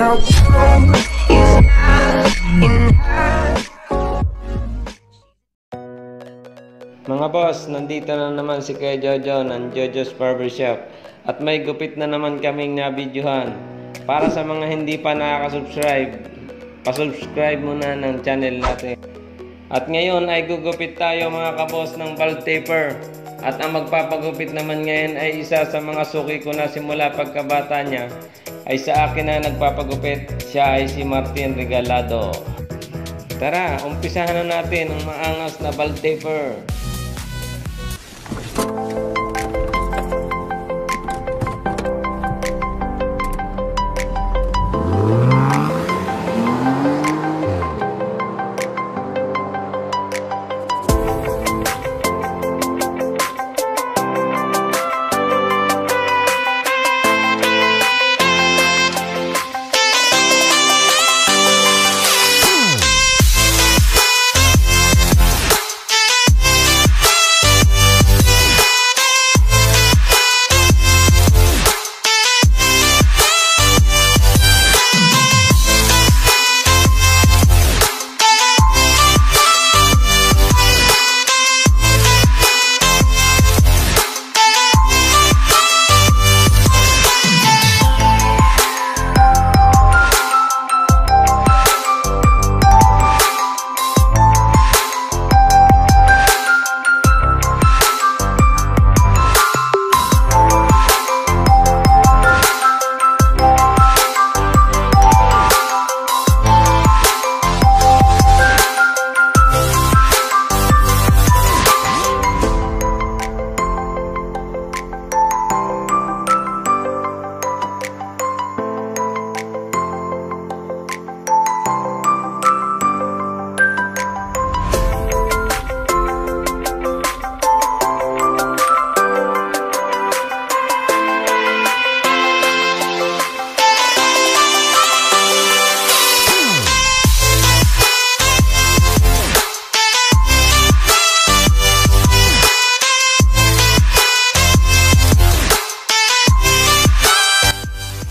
How come is in her? Mga boss, nandito na naman si Kuya Jojo ng Jojo's Barbershop at may gupit na naman kaming nabidyohan. Para sa mga hindi pa nakaka-subscribe, pasubscribe muna ng channel natin. At ngayon ay gugupit tayo mga kaboss ng bald taper. At ang magpapagupit naman ngayon ay isa sa mga suki ko na simula pagkabata niya ay sa akin na nagpapagupit. Siya ay si Martin Regalado. Tara, umpisahan na natin ang maangas na bald taper.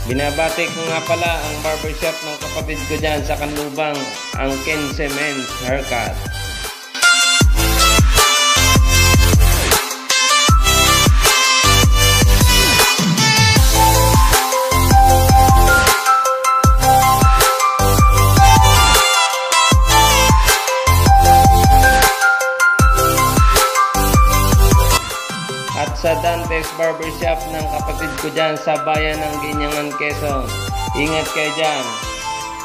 Binabati ko nga pala ang barbershop ng kapatid ko dyan sa Kanlubang, ang Kense Men's Haircut. At sa Dante's Barbershop ng kapatid ko dyan sa bayan ng Ginyangan, Quezon. Ingat kayo dyan.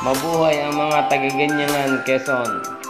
Mabuhay ang mga taga-Ginyangan, Quezon.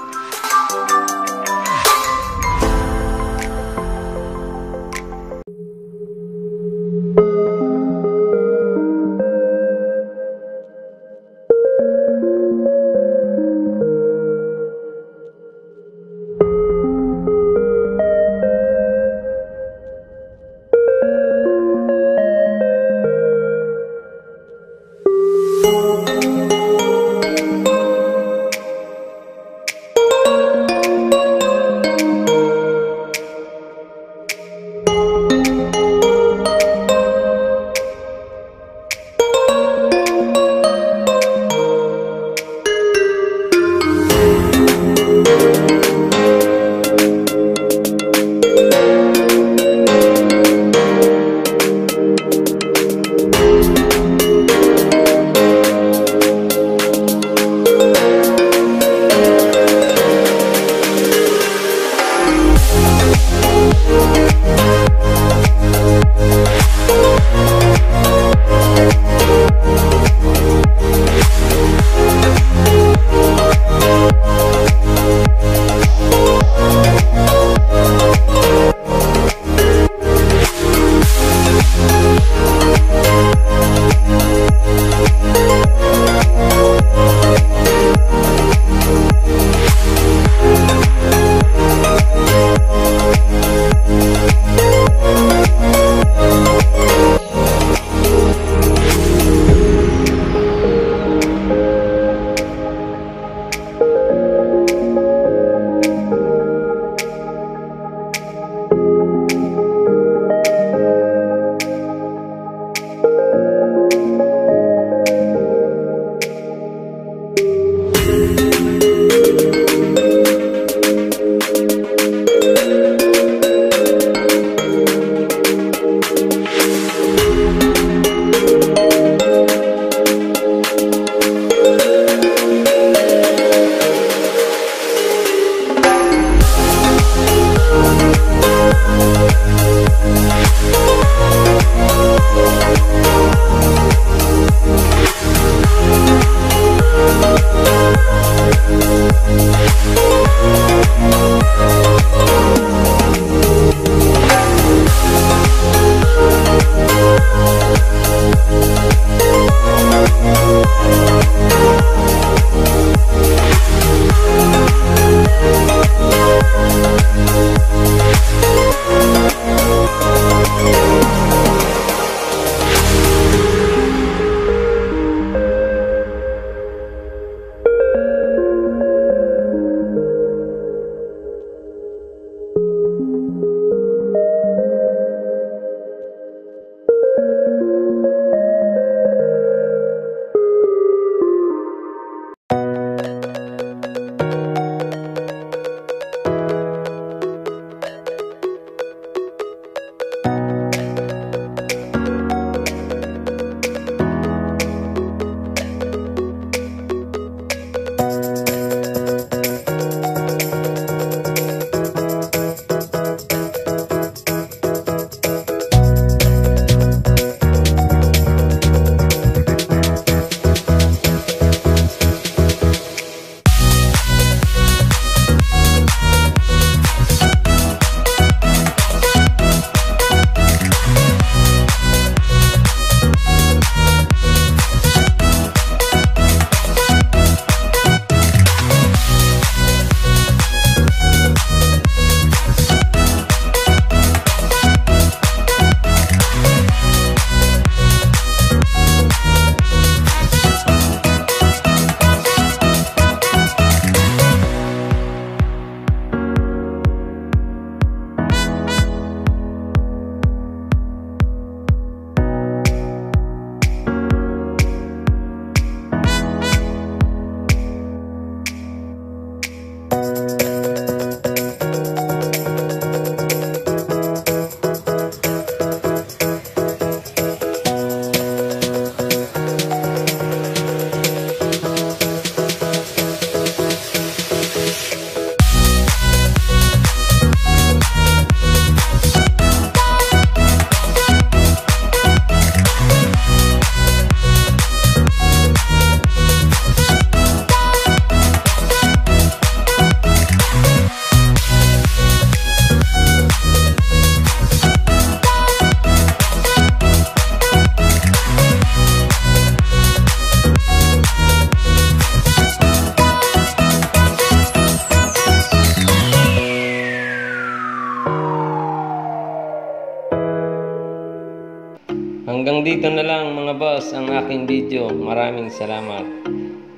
Dito na lang mga boss ang aking video. Maraming salamat.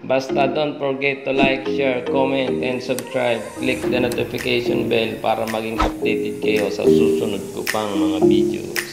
Basta don't forget to like, share, comment, and subscribe. Click the notification bell para maging updated kayo sa susunod ko pang mga video.